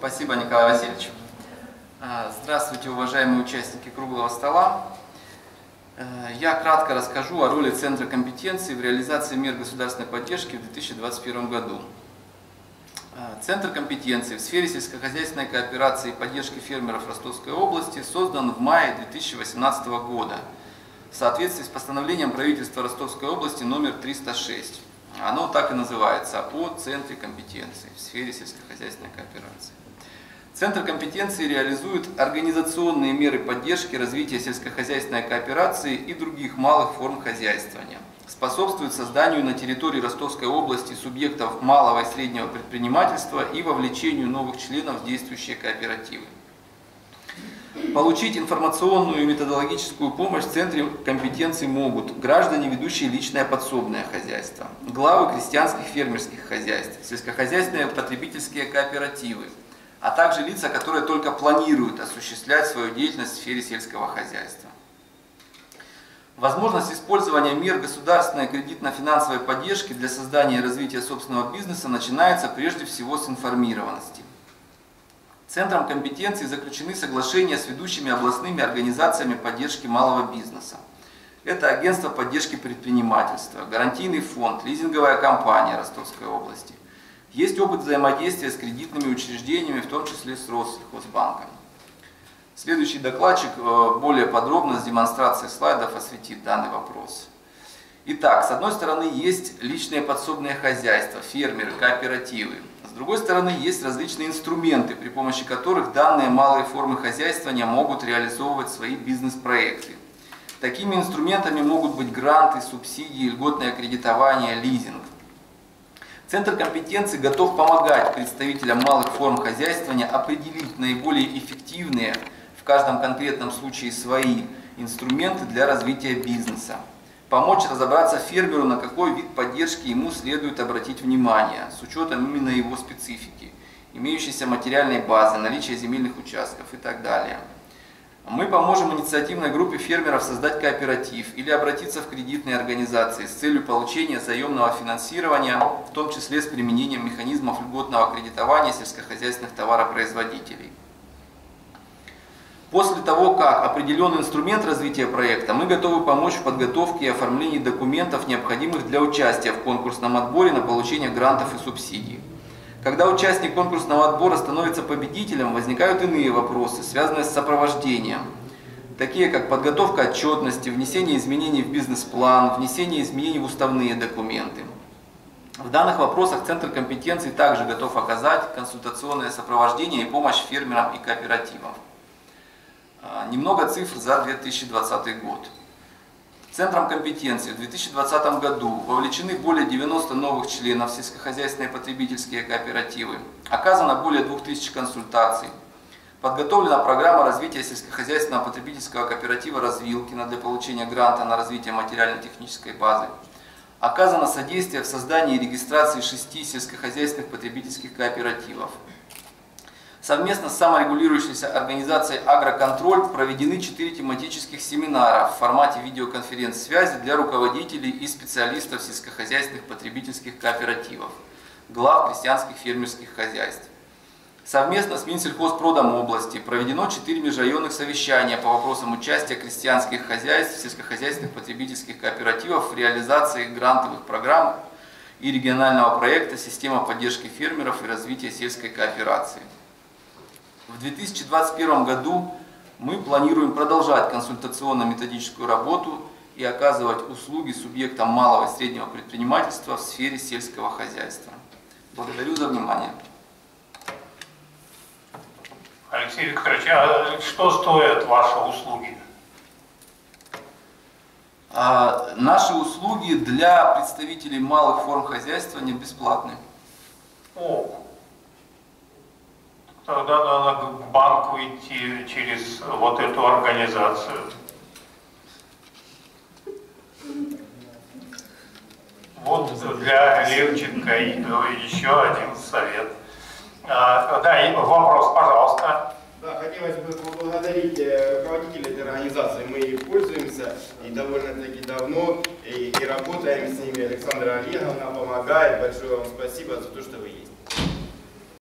Спасибо, Николай Васильевич. А, здравствуйте, уважаемые участники круглого стола. Э, я кратко расскажу о роли Центра компетенции в реализации мер государственной поддержки в 2021 году. Э, Центр компетенции в сфере сельскохозяйственной кооперации и поддержки фермеров Ростовской области создан в мае 2018 года в соответствии с постановлением правительства Ростовской области номер 306. Оно так и называется о Центре компетенции в сфере сельскохозяйственной кооперации. Центр компетенции реализует организационные меры поддержки развития сельскохозяйственной кооперации и других малых форм хозяйствования. Способствует созданию на территории Ростовской области субъектов малого и среднего предпринимательства и вовлечению новых членов в действующие кооперативы. Получить информационную и методологическую помощь в Центре компетенции могут граждане, ведущие личное подсобное хозяйство, главы крестьянских фермерских хозяйств, сельскохозяйственные потребительские кооперативы, а также лица, которые только планируют осуществлять свою деятельность в сфере сельского хозяйства. Возможность использования мер государственной кредитно-финансовой поддержки для создания и развития собственного бизнеса начинается прежде всего с информированности. Центром компетенции заключены соглашения с ведущими областными организациями поддержки малого бизнеса. Это Агентство поддержки предпринимательства, Гарантийный фонд, лизинговая компания Ростовской области. Есть опыт взаимодействия с кредитными учреждениями, в том числе с Россельхозбанком. Следующий докладчик э, более подробно с демонстрацией слайдов осветит данный вопрос. Итак, с одной стороны есть личные подсобные хозяйства, фермеры, кооперативы. С другой стороны, есть различные инструменты, при помощи которых данные малые формы хозяйствования могут реализовывать свои бизнес-проекты. Такими инструментами могут быть гранты, субсидии, льготное кредитование, лизинг. Центр компетенции готов помогать представителям малых форм хозяйствования определить наиболее эффективные в каждом конкретном случае свои инструменты для развития бизнеса помочь разобраться фермеру, на какой вид поддержки ему следует обратить внимание, с учетом именно его специфики, имеющейся материальной базы, наличия земельных участков и так далее. Мы поможем инициативной группе фермеров создать кооператив или обратиться в кредитные организации с целью получения заемного финансирования, в том числе с применением механизмов льготного кредитования сельскохозяйственных товаропроизводителей. После того, как определен инструмент развития проекта, мы готовы помочь в подготовке и оформлении документов, необходимых для участия в конкурсном отборе на получение грантов и субсидий. Когда участник конкурсного отбора становится победителем, возникают иные вопросы, связанные с сопровождением, такие как подготовка отчетности, внесение изменений в бизнес-план, внесение изменений в уставные документы. В данных вопросах Центр компетенций также готов оказать консультационное сопровождение и помощь фермерам и кооперативам. А, немного цифр за 2020 год. Центром компетенции в 2020 году вовлечены более 90 новых членов сельскохозяйственные потребительские кооперативы, оказано более 2000 консультаций, подготовлена программа развития сельскохозяйственного потребительского кооператива «Развилкина» для получения гранта на развитие материально-технической базы, оказано содействие в создании и регистрации шести сельскохозяйственных потребительских кооперативов – Совместно с саморегулирующейся организацией «Агроконтроль» проведены четыре тематических семинара в формате видеоконференц-связи для руководителей и специалистов сельскохозяйственных потребительских кооперативов, глав крестьянских фермерских хозяйств. Совместно с Минсельхозпродом области проведено четыре межрайонных совещания по вопросам участия крестьянских хозяйств, сельскохозяйственных потребительских кооперативов в реализации грантовых программ и регионального проекта «Система поддержки фермеров и развития сельской кооперации». В 2021 году мы планируем продолжать консультационно-методическую работу и оказывать услуги субъектам малого и среднего предпринимательства в сфере сельского хозяйства. Благодарю за внимание. Алексей Викторович, а что стоят ваши услуги? А, наши услуги для представителей малых форм хозяйства не бесплатны. О, Тогда надо к банку идти через вот эту организацию. Вот для Левченко еще один совет. А, да, и вопрос, пожалуйста. Да, хотелось бы поблагодарить э, руководителей этой организации. Мы ей пользуемся и довольно-таки давно, и, и работаем с ними. Александра Олеговна помогает. Большое вам спасибо за то, что вы есть.